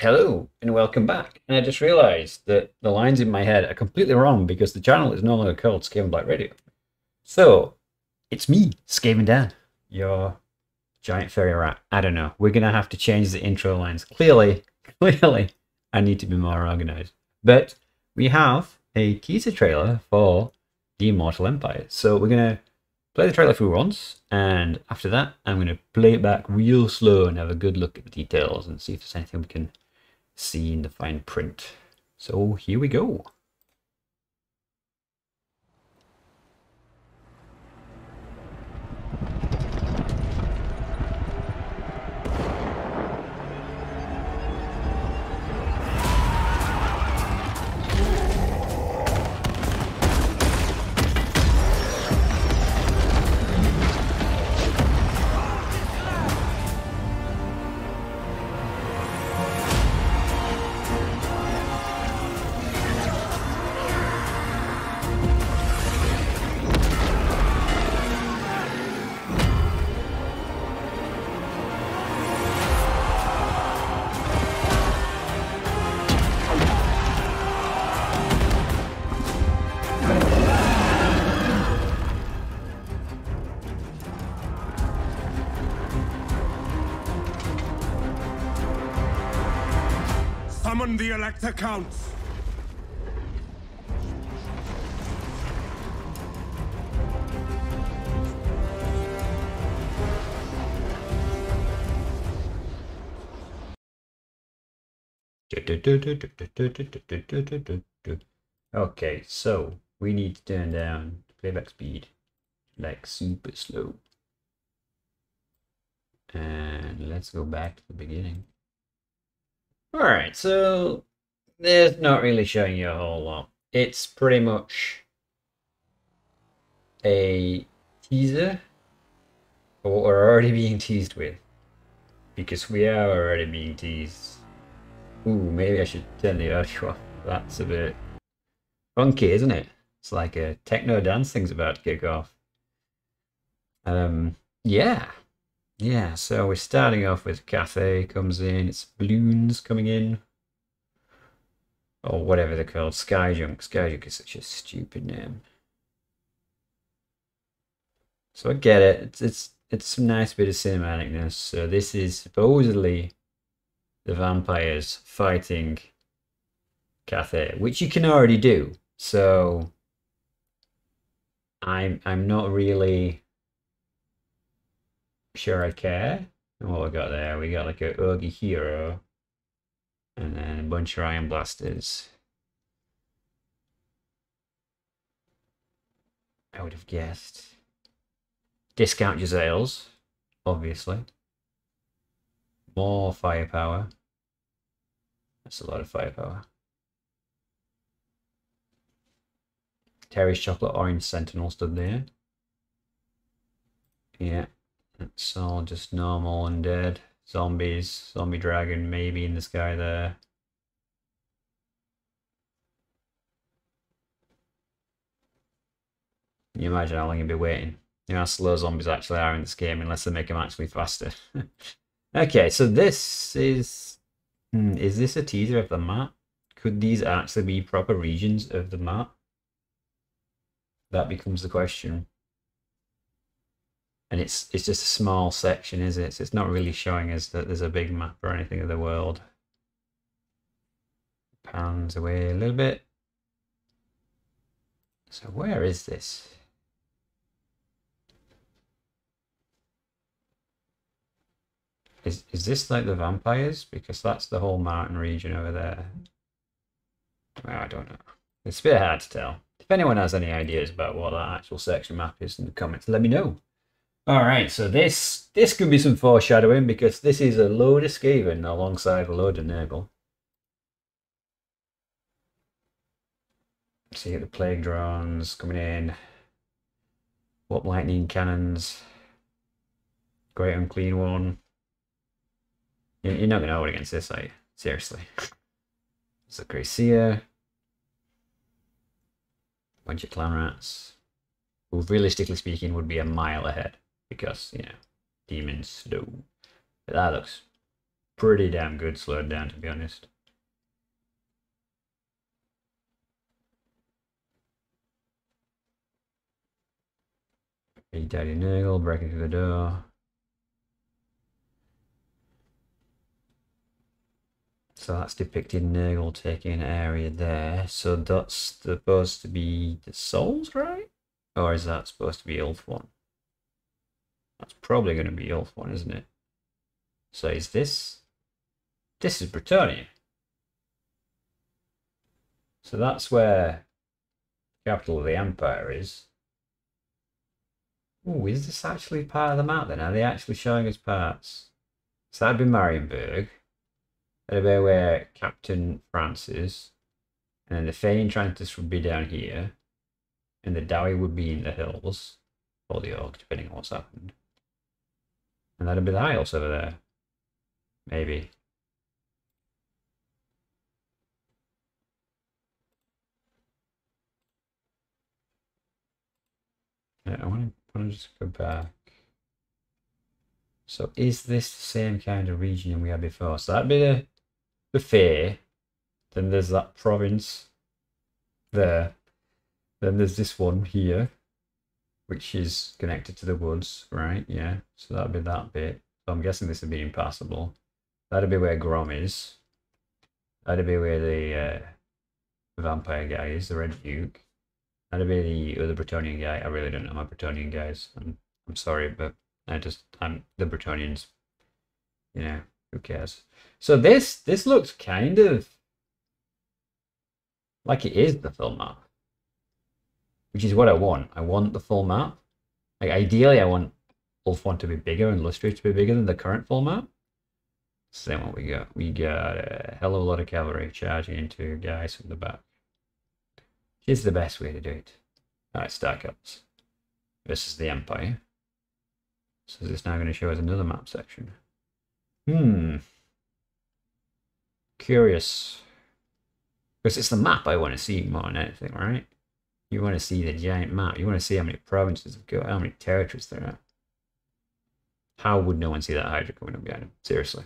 Hello and welcome back. And I just realised that the lines in my head are completely wrong because the channel is no longer called Skaven Black Radio. So it's me, Skaven Dan, your giant fairy rat. I don't know. We're gonna have to change the intro lines. Clearly, clearly, I need to be more organised. But we have a teaser trailer for the Immortal Empire. So we're gonna play the trailer through once, and after that, I'm gonna play it back real slow and have a good look at the details and see if there's anything we can see in the fine print. So here we go. Summon the Elector Counts! Okay, so we need to turn down the playback speed like super slow. And let's go back to the beginning. Alright, so there's not really showing you a whole lot. It's pretty much a teaser for what we're already being teased with. Because we are already being teased. Ooh, maybe I should turn the audio off. That's a bit funky, isn't it? It's like a techno dance thing's about to kick off. Um, yeah. Yeah, so we're starting off with Cathay comes in, it's Balloons coming in. Or whatever they're called, Skyjunk. Skyjunk is such a stupid name. So I get it. It's it's it's a nice bit of cinematicness. So this is supposedly the vampires fighting Cathay, which you can already do. So I'm I'm not really sure I care. And what we got there? We got like a Urgi hero. And then a bunch of iron blasters. I would have guessed. Discount Jezzails, obviously. More firepower. That's a lot of firepower. Terry's Chocolate Orange Sentinel stood there. Yeah, it's all just normal undead. Zombies, zombie dragon maybe in the sky there. Can you imagine how long you'd be waiting? You know how slow zombies actually are in this game unless they make them actually faster. okay, so this is... Hmm, is this a teaser of the map? Could these actually be proper regions of the map? That becomes the question and it's it's just a small section, is it? So it's not really showing us that there's a big map or anything of the world. Pans away a little bit. So where is this? Is is this like the vampires? Because that's the whole mountain region over there. Well, I don't know. It's a bit hard to tell. If anyone has any ideas about what that actual section map is in the comments, let me know. All right, so this this could be some foreshadowing because this is a load of Skaven alongside a load of Nurgle. See the plague drones coming in. Warp lightning cannons? Great unclean one. You're not gonna hold against this, are you? Seriously. It's a Gracia. Bunch of clan rats. Who realistically speaking would be a mile ahead because, you know, demons slow. But that looks pretty damn good slowed down, to be honest. Daddy Nurgle breaking through the door. So that's depicting Nurgle taking an area there. So that's supposed to be the souls, right? Or is that supposed to be Ulthuan? That's probably going to be Ulthuan, isn't it? So is this... This is Bretonnia. So that's where the capital of the Empire is. Oh, is this actually part of the map then? Are they actually showing us parts? So that'd be Marienburg. That'd be where Captain France is. And then the Fay Enchantress would be down here. And the Dawi would be in the hills. Or the Oak, depending on what's happened. And that'd be the Isles over there. Maybe. Yeah, I want to, want to just go back. So is this the same kind of region we had before? So that'd be the, the fair. Then there's that province there. Then there's this one here, which is connected to the woods, right? Yeah. So that'd be that bit. So I'm guessing this would be impassable. That'd be where Grom is. That'd be where the uh, vampire guy is, the Red Duke. That'd be the other Bretonnian guy. I really don't know my Bretonnian guys. I'm I'm sorry, but I just I'm the Bretonnians. You know, who cares? So this this looks kind of like it is the film map. Which is what I want. I want the full map. Like ideally I want Ulthuan to be bigger and Lustria to be bigger than the current full map. So then what we got? We got a hell of a lot of cavalry charging into guys from the back. Is the best way to do it. Alright, Stack Ups versus the Empire. So is this now going to show us another map section? Hmm. Curious. Because it's the map I want to see more than anything, right? You want to see the giant map. You want to see how many provinces have got, how many territories there are. How would no one see that Hydra coming up behind him? Seriously.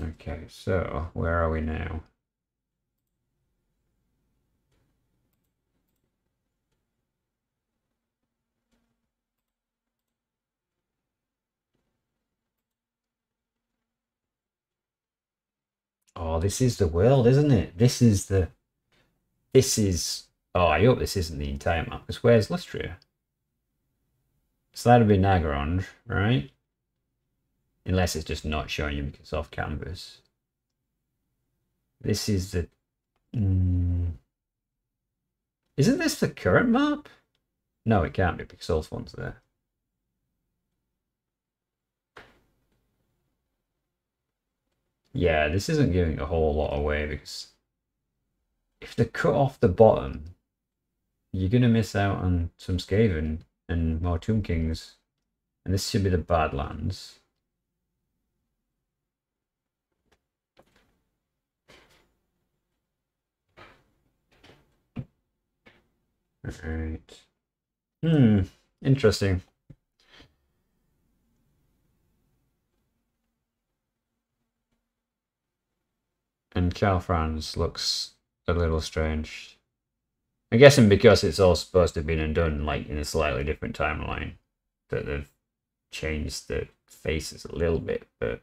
Okay, so where are we now? Oh, this is the world, isn't it? This is the... This is... Oh, I hope this isn't the entire map. Because where's Lustria? So that'd be Naggarond, right? Unless it's just not showing you because off canvas. This is the... Mm, isn't this the current map? No, it can't be because Ulthuan's there. Yeah, this isn't giving a whole lot away because if they cut off the bottom, you're going to miss out on some Skaven and more Tomb Kings. And this should be the Badlands. Alright. Hmm, interesting. And looks a little strange. I'm guessing because it's all supposed to have been undone like in a slightly different timeline that they've changed the faces a little bit, but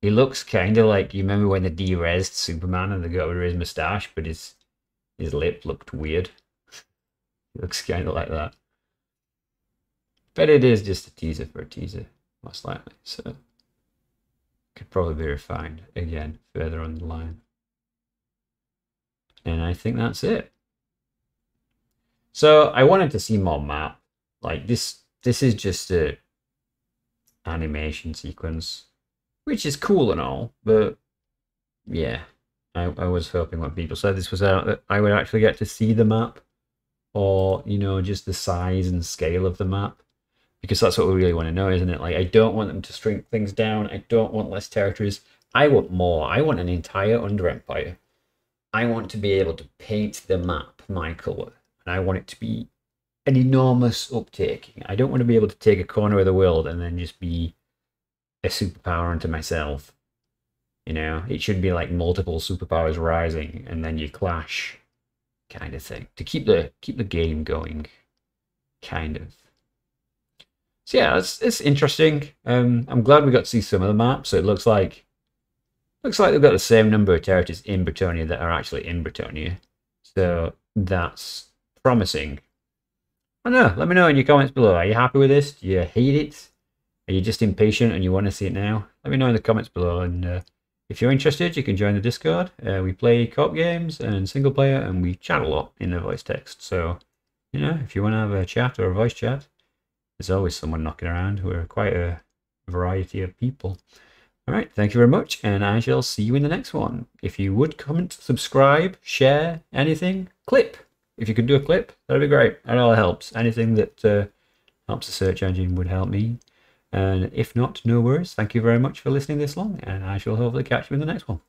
he looks kind of like you remember when they de-resed Superman and they got rid of his moustache, but his his lip looked weird. It looks kind of like that. But it is just a teaser for a teaser, most likely. So could probably be refined again further on the line. And I think that's it. So I wanted to see more map. Like this this is just a animation sequence, which is cool and all, but yeah. I, I was hoping when people said this was out that I would actually get to see the map or you know just the size and scale of the map because that's what we really want to know isn't it like i don't want them to shrink things down i don't want less territories i want more i want an entire under empire i want to be able to paint the map my color and i want it to be an enormous uptake. I don't want to be able to take a corner of the world and then just be a superpower unto myself. You know, it should be like multiple superpowers rising and then you clash kind of thing to keep the keep the game going kind of. So yeah, it's it's interesting. Um, I'm glad we got to see some of the maps. So it looks like looks like they've got the same number of territories in Bretonnia that are actually in Bretonnia. So that's promising. I don't know. Let me know in your comments below. Are you happy with this? Do you hate it? Are you just impatient and you want to see it now? Let me know in the comments below. And uh, if you're interested, you can join the Discord. Uh, we play co-op games and single player, and we chat a lot in the voice text. So, you know, if you want to have a chat or a voice chat, there's always someone knocking around. We're quite a variety of people. All right, thank you very much, and I shall see you in the next one. If you would comment, subscribe, share, anything, clip. If you could do a clip, that'd be great. That all helps. Anything that uh, helps the search engine would help me. And if not, no worries. Thank you very much for listening this long, and I shall hopefully catch you in the next one.